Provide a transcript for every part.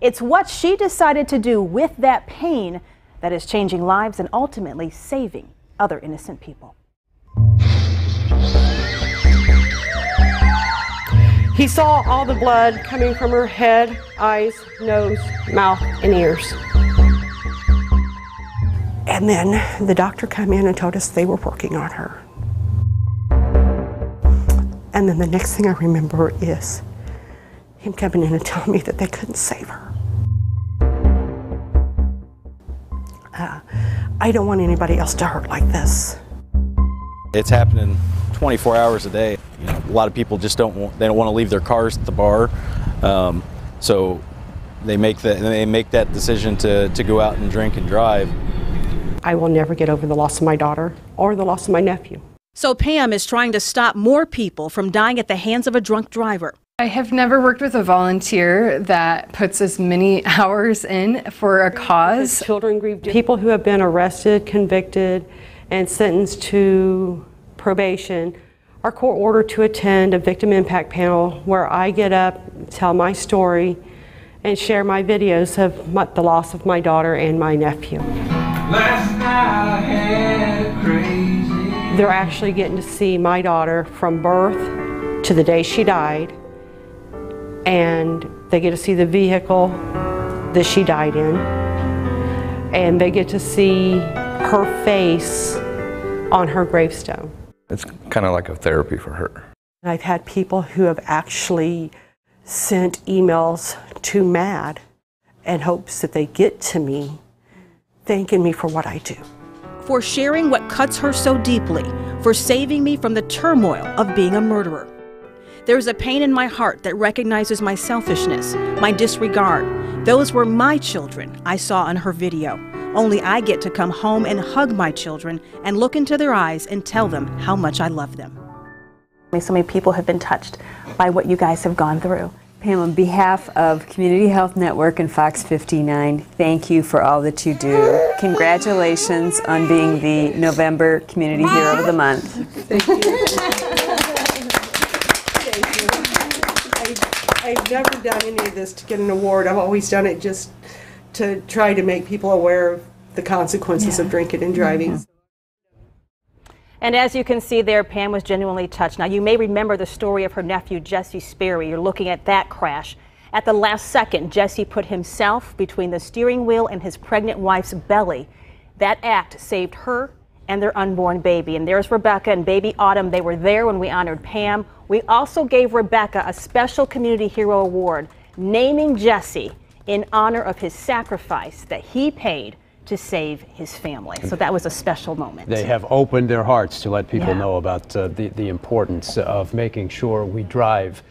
It's what she decided to do with that pain that is changing lives and ultimately saving other innocent people. He saw all the blood coming from her head, eyes, nose, mouth, and ears. And then the doctor came in and told us they were working on her. And then the next thing I remember is him coming in and telling me that they couldn't save her. Uh, I don't want anybody else to hurt like this. It's happening 24 hours a day. You know, a lot of people just don't want, they don't want to leave their cars at the bar. Um, so they make that they make that decision to, to go out and drink and drive. I will never get over the loss of my daughter or the loss of my nephew. So Pam is trying to stop more people from dying at the hands of a drunk driver. I have never worked with a volunteer that puts as many hours in for a cause. Children grieve. People who have been arrested, convicted, and sentenced to probation are court ordered to attend a victim impact panel where I get up, tell my story, and share my videos of my, the loss of my daughter and my nephew. They're actually getting to see my daughter from birth to the day she died, and they get to see the vehicle that she died in, and they get to see her face on her gravestone. It's kind of like a therapy for her. I've had people who have actually sent emails to MADD in hopes that they get to me thanking me for what I do. For sharing what cuts her so deeply, for saving me from the turmoil of being a murderer. There's a pain in my heart that recognizes my selfishness, my disregard. Those were my children I saw in her video. Only I get to come home and hug my children and look into their eyes and tell them how much I love them. So many people have been touched by what you guys have gone through. Pam, on behalf of Community Health Network and Fox 59, thank you for all that you do. Congratulations on being the November Community Hero of the Month. Thank you. Thank you. I, I've never done any of this to get an award. I've always done it just to try to make people aware of the consequences yeah. of drinking and driving. Yeah. And as you can see there, Pam was genuinely touched. Now, you may remember the story of her nephew, Jesse Sperry. You're looking at that crash. At the last second, Jesse put himself between the steering wheel and his pregnant wife's belly. That act saved her and their unborn baby. And there's Rebecca and baby Autumn. They were there when we honored Pam. We also gave Rebecca a special Community Hero Award, naming Jesse in honor of his sacrifice that he paid to save his family. So that was a special moment. They have opened their hearts to let people yeah. know about uh, the, the importance of making sure we drive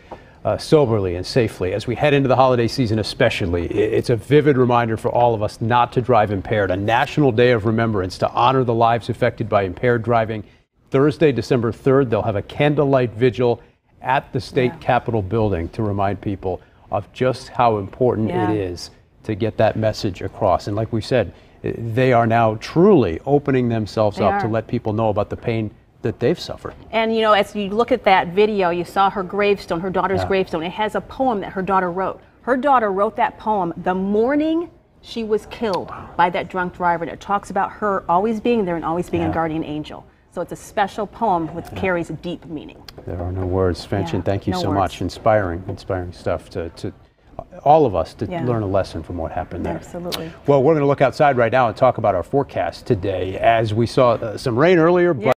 uh, soberly and safely. As we head into the holiday season, especially, it's a vivid reminder for all of us not to drive impaired. A national day of remembrance to honor the lives affected by impaired driving. Thursday, December 3rd, they'll have a candlelight vigil at the state yeah. capitol building to remind people of just how important yeah. it is to get that message across. And like we said, they are now truly opening themselves they up are. to let people know about the pain that they've suffered. And you know, as you look at that video, you saw her gravestone, her daughter's yeah. gravestone. It has a poem that her daughter wrote. Her daughter wrote that poem the morning she was killed by that drunk driver. And it talks about her always being there and always being yeah. a guardian angel. So it's a special poem which yeah. carries a deep meaning. There are no words. Fanchon, thank you no so words. much. Inspiring, inspiring stuff to, to all of us to yeah. learn a lesson from what happened there. Absolutely. Well, we're going to look outside right now and talk about our forecast today as we saw uh, some rain earlier. Yeah.